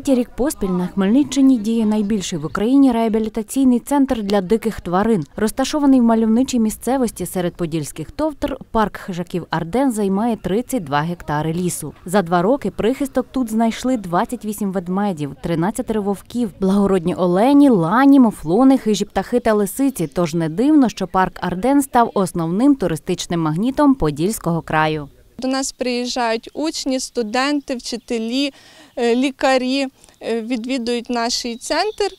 Третій рік поспіль на Хмельниччині діє найбільший в Україні реабілітаційний центр для диких тварин. Розташований в мальовничій місцевості серед подільських товтр, парк хижаків Арден займає 32 гектари лісу. За два роки прихисток тут знайшли 28 ведмедів, 13 вовків, благородні олені, лані, мофлони, хижі птахи та лисиці. Тож не дивно, що парк Арден став основним туристичним магнітом Подільського краю. До нас приїжджають учні, студенти, вчителі, е, лікарі, е, відвідують наш центр,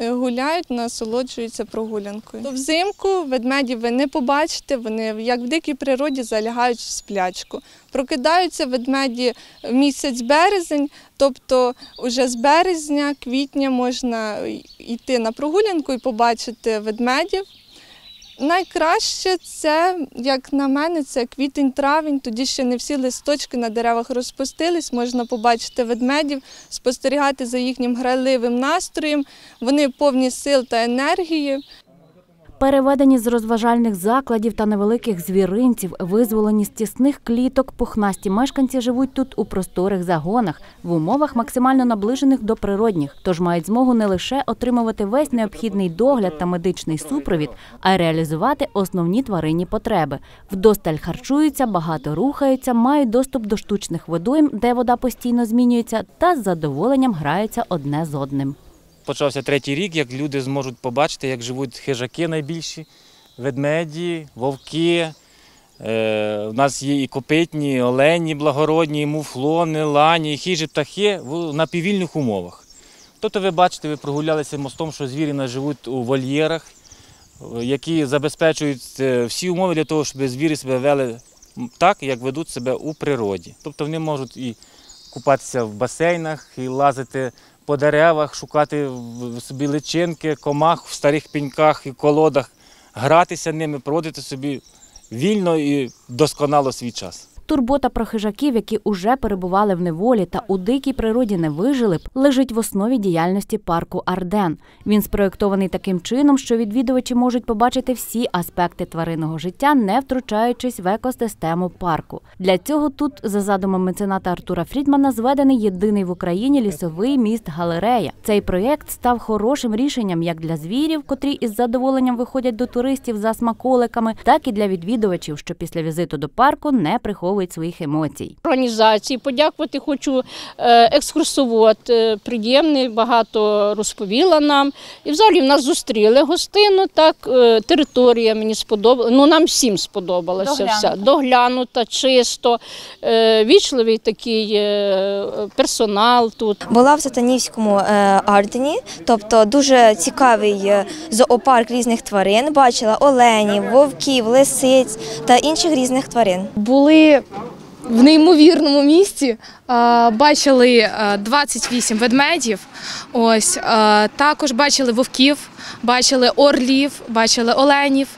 е, гуляють, насолоджуються прогулянкою. Взимку ведмедів ви не побачите, вони як в дикій природі залягають в сплячку. Прокидаються ведмеді в місяць березень, тобто вже з березня, квітня можна йти на прогулянку і побачити ведмедів. Найкраще це, як на мене, це квітень-травень. Тоді ще не всі листочки на деревах розпустились. Можна побачити ведмедів, спостерігати за їхнім грайливим настроєм. Вони повні сил та енергії. Переведені з розважальних закладів та невеликих звіринців, визволені з тісних кліток, пухнасті мешканці живуть тут у просторих загонах, в умовах максимально наближених до природних, тож мають змогу не лише отримувати весь необхідний догляд та медичний супровід, а й реалізувати основні тваринні потреби. Вдосталь харчуються, багато рухаються, мають доступ до штучних водойм, де вода постійно змінюється, та з задоволенням граються одне з одним. Почався третій рік, як люди зможуть побачити, як живуть хижаки найбільші, ведмеді, вовки. Е, у нас є і копитні, і олені благородні, і муфлони, лані, і хижі птахи на піввільних умовах. Тобто ви бачите, ви прогулялися мостом, що звірі живуть у вольєрах, е, які забезпечують е, всі умови для того, щоб звірі себе вели так, як ведуть себе у природі. Тобто вони можуть і купатися в басейнах, і лазити по деревах, шукати собі личинки, комах в старих піньках і колодах, гратися ними, проводити собі вільно і досконало свій час. Турбота про хижаків, які уже перебували в неволі та у дикій природі не вижили б, лежить в основі діяльності парку Арден. Він спроєктований таким чином, що відвідувачі можуть побачити всі аспекти тваринного життя, не втручаючись в екосистему парку. Для цього тут, за задумом мецената Артура Фрідмана, зведений єдиний в Україні лісовий міст галерея. Цей проєкт став хорошим рішенням як для звірів, котрі із задоволенням виходять до туристів за смаколиками, так і для відвідувачів, що після візиту до парку не приховують своїх емоцій. організації. Подякувати хочу е, екскурсовод. е, Приємний, багато розповіла нам. І взагалі в нас зустріли гостину. Так, е, територія мені сподобалася. Ну нам всім сподобалася вся. Доглянута, чисто, вічливий такий персонал тут. Була в Сатанівському Ардені, тобто дуже цікавий зоопарк різних тварин. Бачила оленів, вовків, лисиць та інших різних тварин. були в неймовірному місці. е, Бачили е, 28 ведмедів. Ось е, також бачили вовків, бачили орлів, бачили оленів.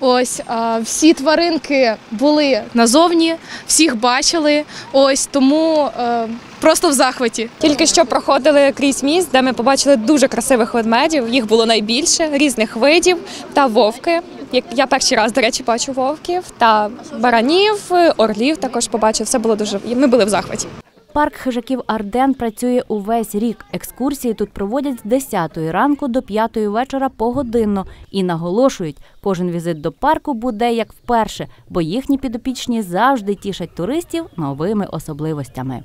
Ось е, всі тваринки були назовні, всіх бачили. Ось тому е, просто в захваті. Тільки що проходили крізь міст, де ми побачили дуже красивих ведмедів. Їх було найбільше різних видів та вовки. Я перший раз, до речі, бачу вовків та баранів, орлів також побачив. Все було дуже. Ми були в захваті. Парк хижаків Арден працює увесь рік. Екскурсії тут проводять з 10 ранку до 5 вечора погодинно і наголошують, кожен візит до парку буде як вперше, бо їхні підопічні завжди тішать туристів новими особливостями.